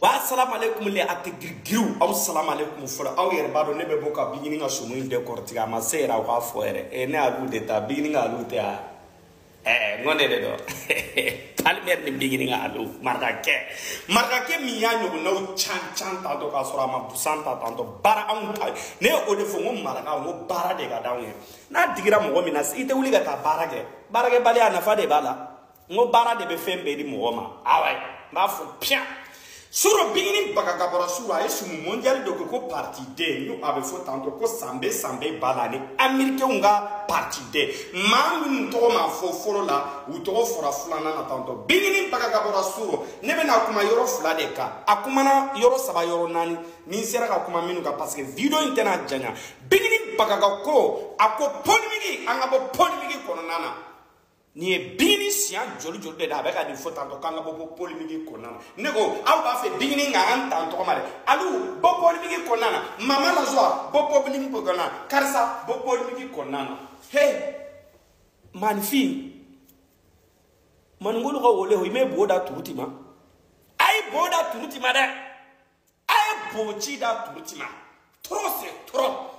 wa assalamu alaikum le a tɛ girigiriw aw salamu alaikum fɔlɔ aw yɛrɛ b'a dɔn ne bɛ bɔ ka bigini ka sumu in de kɔrɔtigɛ a ma se yɛrɛ aw k'a fɔ yɛrɛ ee ne y'alu de ta bigini ka alu tɛ a ɛɛ n ko ne de dɔn talimɛri ni bigini ka alu marikakɛ marikakɛ min y'a ɲɔgɔnnaw can can tantɔ k'a sɔrɔ a ma busan ta tantɔ baara anw ta ne ye o de fɔ n ko maraka n ko baara de ka d'anw ye n'a digira mɔgɔ min na i tɛ wuli ka taa baara kɛ baarakɛbaliya nafa de b'a la n ko baara de bɛ fɛn bɛɛ di mɔgɔ ma awa n b'a fɔ piyan suro bigini bagagabɔra suro a ye sumu mondial dɔ kɛ ko parti den n'o a bɛ fɔ tantɔ ko san bɛ san bɛɛ ba la ni amerikɛnw ka parti den maa minnu tɔgɔ ma fɔ fɔlɔ la u tɔgɔ fɔra filanan na tantɔ bigini bagagabɔra suro ne bɛna kuma yɔrɔ fila de kan a kumana yɔrɔ saba yɔrɔ naani ni n sera ka kuma minnu kan parce que video in tɛna janya bigini bagaga ko a ko polimigi an ka bɔ polimigi kɔnɔna na nin ye bini siya joli joli de da a bɛ ka nin fɔ tantɔ k'an ka bɔ bɔ polimiki kɔnɔna na ne ko aw b'a fɛ bini ka an tan tɔgɔma dɛ alu bɔ polimiki kɔnɔna na mama na sɔn bɔ polimiki kɔnɔna na karisa bɔ polimiki kɔnɔna na he manifin maninkolo ka wole o i m'e bo da turu ti ma a ye bo da turu ti ma dɛ a ye bo ci da turu ti ma trop c'est trop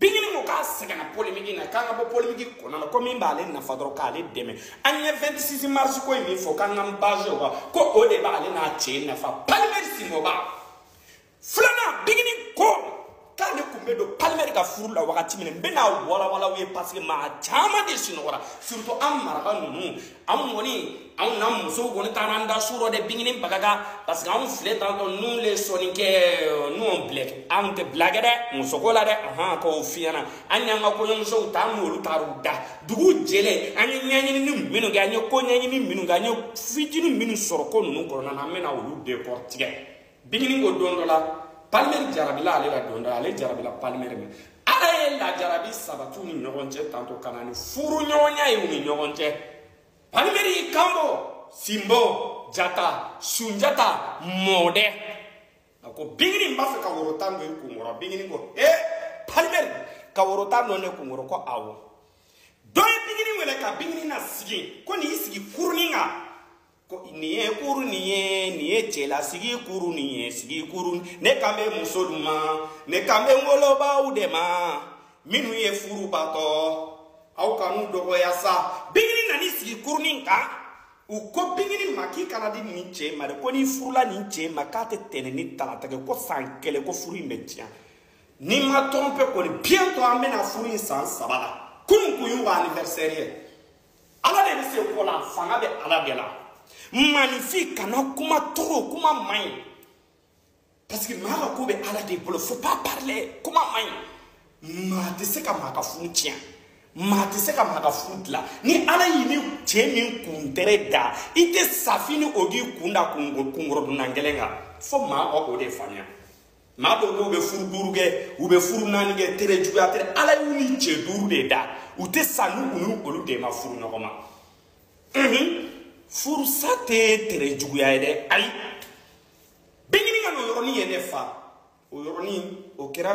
bingini ko k'a sɛgɛnna polemiki na k'an ka bɔ polemiki kɔnɔ la ko min b'ale nafa dɔrɔn k'ale dɛmɛ an ye 26 mars ko in min fɔ k'an k'an base o kan ko o de b'ale n'a cɛ nafa palimɛri sinɔba filanan bingini ko k'ale tun bɛ don palimɛri ka furu la wagati min na n bɛna walawalaw ye parce que maa caman de sinɔgɔra surtout an maraka ninnu anw kɔni anw na musow kɔni taara an da so dɔ de bingini bagaga parce que anw file tan tɔ n'u le sɔnni kɛ n'u bilɛ anw tɛ bila kɛ dɛ musoko la dɛ ahan k'o f'i ɲɛna an y'an ka kɔɲɔmusow ta an n'olu taara u da dugu jɛlen an ye ɲɛɲinini minnu kɛ an ye ko ɲɛɲini minnu kɛ an ye fitini minnu sɔrɔ ko ninnu kɔnɔna na an bɛna olu dekɔrɔtigɛ bigini ko don dɔ la palimɛri jarabila ale la don dɔ ale jarabila palimɛri ma ala ye lajarabi sabatiw ni ɲɔgɔn cɛ tanto ka na ni furu ɲɔgɔnya ye u ni ɲɔgɔn cɛ palimɛri y'i kanbɔ sinbo jata sunjata mɔdɛ a ko bigini n b'a fɛ ka woro tan don i kunkɔrɔ bigini ko e palimɛri ka woro tan don ne kunkɔrɔ ko awɔ dɔ ye bigini wele ka bigini na sigi ko nin y'i sigi kurunin kan ko nin ye kuru nin ye nin ye cɛlasigi kuru nin ye sigi kuru ne kan bɛ muso dun ma ne kan bɛ wolobaw de ma minnu ye furu batɔ aw kan'u dɔgɔya sa bingini nani sigi kurunin kan u ko bingini ma k'i kana di nin cɛ ma dɛ ko n'i furula nin cɛ ma k'a tɛ tɛnɛ ni talatɛgɛ ko san kɛlɛ ko furu in bɛ tiɲɛ n'i ma tɔn pe kɔni bientôt an bɛna furu in san saba la kunun kun y'u ka anniversaire ye ala de bɛ se ko la fanga bɛ ala de la manifin kana kuma toro kuma man ɲi parce que maa ka ko bɛ ala de bolo faut pas parler kuma man ɲi maa tɛ se ka maa ka furu tiɲɛ maa tɛ se ka maa ka furu dilan ni ala y'i ni cɛ min kun tɛrɛ da i tɛ safin ni o k'i kun da kunkɔrɔdunnan gɛlɛn kan fo maa ka o de faamuya maa dɔw n'u bɛ furu duuru kɛ u bɛ furu naani kɛ tere juguya tere ala y'u ni cɛ duuru de da u tɛ sa n'u u n'u olu de ma furu ɲɔgɔn ma furusa tɛ tere juguya ye dɛ ayi bɛɛ ɲini ka n'o yɔrɔnin ye ne fa o yɔrɔnin o kɛra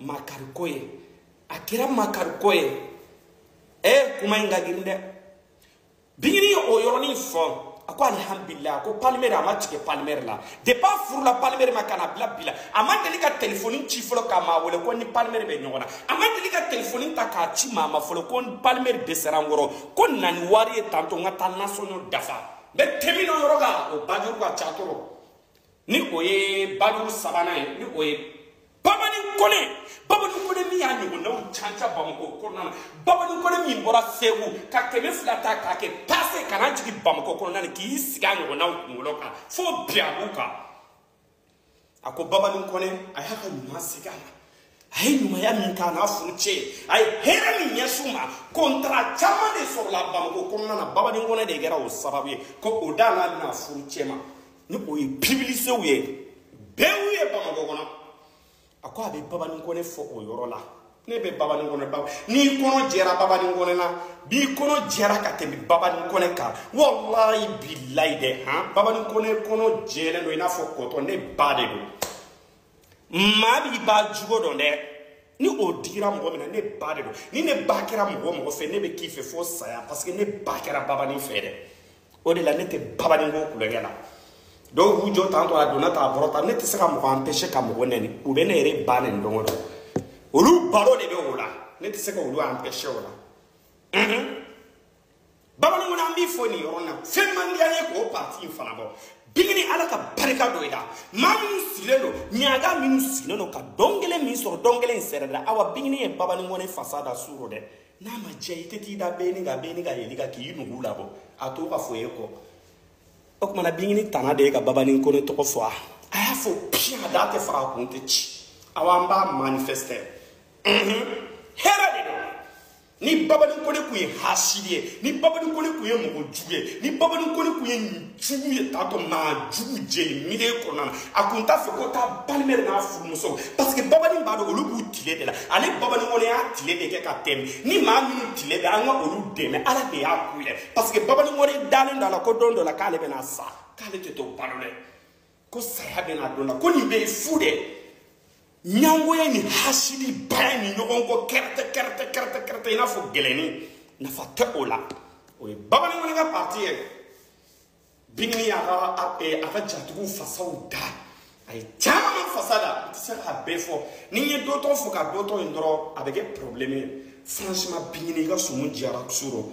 makariko ye a kɛra makariko ye ɛ kuma in ka girin dɛ bigiri ye o yɔrɔnin fɔn a ko alihamdulilayi a ko palimɛri a ma tigɛ palimɛri la depi a furula palimɛri ma ka na bila bila a ma deli ka telefoni ci fɔlɔ k'a ma wele ko ni palimɛri bɛ ɲɔgɔn na a ma deli ka telefoni ta k'a ci maa ma fɔlɔ ko palimɛri dɛsɛra n kɔrɔ ko na ni wari ye tantɔ n ka taa nasɔnɲɔ dafa n bɛ tɛmɛ o yɔrɔ kan o bajuru ka ca tɔrɔ ni o ye baduru sabanan ye ni o ye babani kone babani kone min y'a ɲɔgɔnnaw canca bamako kɔnɔna na babani kone min bɔra segu ka kɛmɛ fila ta k'a kɛ pase kana jigin bamako kɔnɔna na k'i sigi a ɲɔgɔnnaw kunkolo kan fo biabu kan a ko babani kɔnɛ a y'a ka ɲuman segin a la a ye ɲumanya min k'a n'a furu cɛ ye a ye hɛrɛ min ɲɛsin ma kɔntara caman de sɔrɔla bamako kɔnɔna na babani kɔnɛ de kɛra o sababu ye ko o da n'a bɛna furu cɛ ma ni o ye pibilisew ye bɛɛw ye bamakɔ kɔnɔ a ko a bɛ babaninkɔnɛ fɔ o yɔrɔ la ne bɛ babaninkɔnɛ ba n'i kɔnɔ jɛra babaninkɔnɛ na b'i kɔnɔ jɛra ka tɛmɛ babaninkɔnɛ kan walayi bilayi dɛ han babaninkɔnɛ kɔnɔ jɛlen don i n'a fɔ kɔtɔ ne ba de don maa b'i ba jugo dɔn dɛ ni o digira mɔgɔ min na ne ba de don ni ne ba kɛra mɔgɔ mɔgɔ fɛ ne bɛ k'i fɛ fo saya parce que ne ba kɛra babanin fɛ dɛ o de la ne tɛ babanin ko kulonkɛ la dɔw b'u jɔ tantɔ a donna ta a bɔrɔ ta ne tɛ se ka mɔgɔ empêcher ka mɔgɔ nɛni u bɛ ne yɛrɛ ba nɛni don o don olu baro de bɛ o la ne tɛ se ka olu empêcher o la. bamananw na an b'i fo nin yɔrɔ in na fɛn man di an ye k'o parti in fana bɔ bigini ala ka barika dɔ i la maa minnu sigilen don ɲaga minnu sigilen don ka dɔn kelen min sɔrɔ dɔn kelen in sɛrɛ la awa bigini ye babanikɔnɛ fasa da su rɔ dɛ n'a ma jɛ i tɛ t'i da bɛɛ ni ka bɛɛ ni ka yeli ka k'i nugu labɔ a to ka fɔ e kɔ o tumana bingini tana de ye ka babani kone tɔgɔ fɔ a a y'a fɔ piya a da tɛ faga a kun tɛ ci awa an b'a manifester hɛrɛ de don ni babani kone kun ye hasidi ye ni babani kone kun ye mɔgɔ jugu ye ni babani kone kun ye jugu ye t'a tɔ maa jugu jeli mide kɔnɔna na a kun t'a fɛ ko taa balimɛ de n'a furumuso parce que babani b'a dɔn olu b'u tile de la ale babani kɔnɔ y'a tile de kɛ ka tɛmɛ ni maa minnu tile bɛ an ka olu dɛmɛ ala de y'a kuyɛ parce que babani kɔnɔ dalen don a la ko don dɔ la k'ale bɛna sa k'ale tɛ to balo dɛ ko saya bɛna don na ko nin bɛɛ ye fu dɛ ɲangoya ni hasidi baya ni ɲɔgɔn kɔ kɛrɛtɛ kɛrɛtɛ kɛrɛtɛ kɛrɛtɛ i n'a fɔ gɛlɛnni nafa tɛ o la o ye bamanankan ka parti yɛrɛ bingini y'a ka a ka jatigiw fasaw da a ye caman fasa da i tɛ se k'a bɛɛ fɔ n'i ye dɔtɔ fo ka dɔtɔ in dɔrɔn a bɛ kɛ problème ye franchement bingini i ka sumu jara soro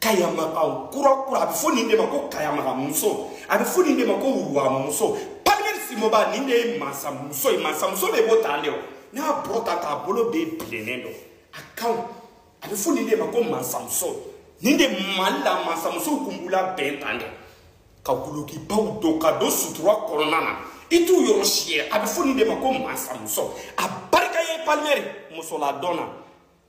kayamaka kurakura a bɛ fɔ nin de ma ko kayamaka muso a bɛ fɔ nin de ma ko wuwa muso palmeri simoba nin de ye mansa muso ye mansa muso de b'o ta de o n'a bɔrɔ ta t'a bolo bɛɛ bilennen don a kanw a bɛ fɔ nin de ma ko mansa muso nin de mali la mansa musow kun b'u la bɛn tan de ka golokibaw don ka don sutura kɔnɔna na i t'u yɔrɔ si ye a bɛ fɔ nin de ma ko mansa muso a barika ye palmeri musoladɔn na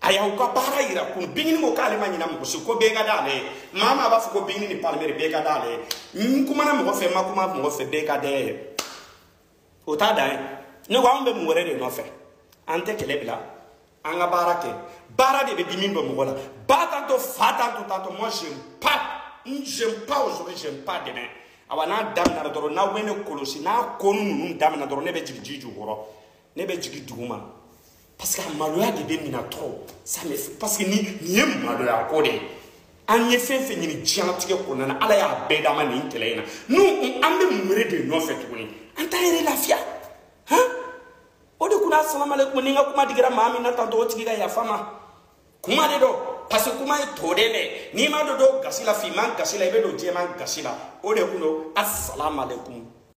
a y'aw ka baara yira kun bingini ko k'ale ma ɲina mɔgɔ si ko bɛɛ ka d'ale ye maa maa b'a fɔ ko bingini ni palimeri bɛɛ ka d'ale ye n kumana mɔgɔ fɛ n ma kuma mɔgɔ fɛ bɛɛ ka dɛ ye o t'a dan ye ne ko anw bɛ mun wɛrɛ de nɔfɛ an tɛ kɛlɛ bila an ka baara kɛ baara de bɛ di min bɛ mɔgɔ la ba t'a to fa t'a to t'a to moi j'aime pas n j'aime pas aujourd'hui j'aime pas demain awa n'a daminɛra dɔrɔn n'aw bɛ ne kɔlɔsi n'a konu ninnu daminɛ dɔrɔn ne bɛ jigin ji jukɔrɔ ne bɛ jigin duguma parce que a maloya de bɛ mina tɔɔrɔ ça me fait parce que ni nin ye maloya ko de ye an ye fɛn fɛn ɲini diɲɛlatigɛ kɔnɔna na ala y'a bɛɛ d'an ma nin kɛlɛ in na n'u an bɛ mun wɛrɛ de nɔfɛ tuguni an t'an yɛrɛ lafiya han o de kunna asalaamualeykum ni n ka kuma digira maa min na tantɔ o tigi ka yafa ma kuma de dɔn parce que kuma ye tɔɔden dɛ n'i ma don dɔw gasi la finman gasi la i bɛ don jɛman gasi la o de kun don asalaamualeykum